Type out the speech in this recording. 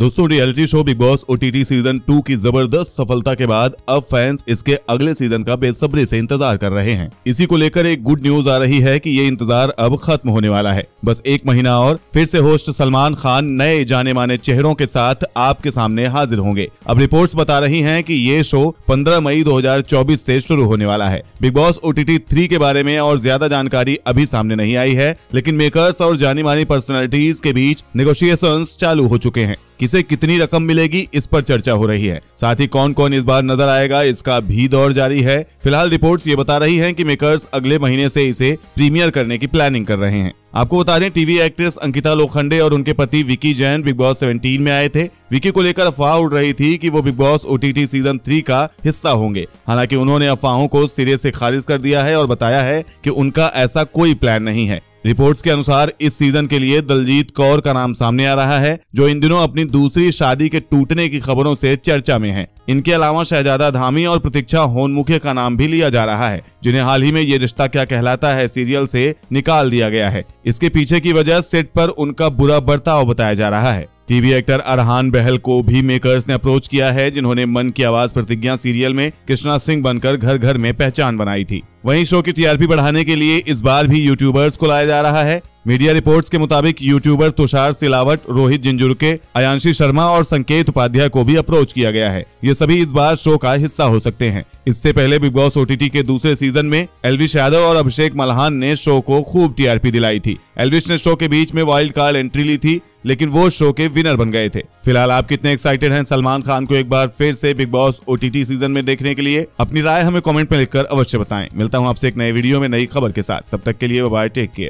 दोस्तों reality show Bigg Boss OTT season two की ज़बरदस्त सफलता के बाद अब फैंस इसके अगले सीज़न का बेसब्री से इंतज़ार कर रहे हैं। इसी को लेकर एक गुड न्यूज़ आ रही है कि ये इंतज़ार अब खत्म होने वाला है। बस एक महीना और फिर से होस्ट सलमान खान नए जाने माने चेहरों के साथ आपके सामने हाजिर होंगे। अब रिपोर्ट्स बता रही हैं कि ये शो 15 मई 2024 से शुरू होने वाला है। बिग बॉस ओटीटी थ्री के बारे में और ज़्यादा जानकारी अभी सामने नहीं आई है, लेकिन मेकर्स और जानी मानी पर्सनैलिटीज के बीच निगोशिएशन चालू हो चुके हैं। किसे कितनी रकम मिलेगी इस पर चर्चा हो रही है। साथ ही कौन कौन इस बार नज़र आएगा, इसका भी दौर जारी है। फ़िलहाल रिपोर्ट्स ये बता रही हैं कि मेकर्स अगले महीने से इसे प्रीमियर करने की प्लानिंग कर रहे हैं। आपको बता दें, टीवी एक्ट्रेस अंकिता लोखंडे और उनके पति विकी जैन बिग बॉस 17 में आए थे। विकी को लेकर अफवाह उड़ रही थी कि वो Bigg Boss OTT season three का हिस्सा होंगे। हालाँकि उन्होंने अफवाहों को सिरे से खारिज कर दिया है और बताया है कि उनका ऐसा कोई प्लान नहीं है। रिपोर्ट्स के अनुसार, इस सीज़न के लिए दलजीत कौर का नाम सामने आ रहा है, जो इन दिनों अपनी दूसरी शादी के टूटने की खबरों से चर्चा में है। इनके अलावा शहजादा धामी और प्रतीक्षा होनमुखे का नाम भी लिया जा रहा है, जिन्हें हाल ही में ये रिश्ता क्या कहलाता है सीरियल से निकाल दिया गया है। इसके पीछे की वजह, सेट पर उनका बुरा बर्ताव बताया जा रहा है। टीवी एक्टर अरहान बहल को भी मेकर्स ने अप्रोच किया है, जिन्होंने मन की आवाज़ प्रतिज्ञा सीरियल में कृष्णा सिंह बनकर घर घर में पहचान बनाई थी। वहीं शो की टीआरपी बढ़ाने के लिए इस बार भी यूट्यूबर्स को लाया जा रहा है। मीडिया रिपोर्ट्स के मुताबिक यूट्यूबर तुषार सिलावट, रोहित जिंजुरके अयांशी शर्मा और संकेत उपाध्याय को भी अप्रोच किया गया है। ये सभी इस बार शो का हिस्सा हो सकते हैं। इससे पहले बिग बॉस ओटीटी के दूसरे सीज़न में एलविश यादव और अभिषेक मल्हान ने शो को खूब टीआरपी दिलाई थी। एलविश ने शो के बीच में वाइल्ड कार्ड एंट्री ली थी। लेकिन वो शो के विनर बन गए थे। फ़िलहाल आप कितने एक्साइटेड हैं सलमान खान को एक बार फिर से बिग बॉस ओटीटी सीज़न में देखने के लिए? अपनी राय हमें कमेंट में लिखकर अवश्य बताएँ। मिलता हूँ आपसे एक नए वीडियो में नई खबर के साथ। तब तक के लिए बाय टेक केयर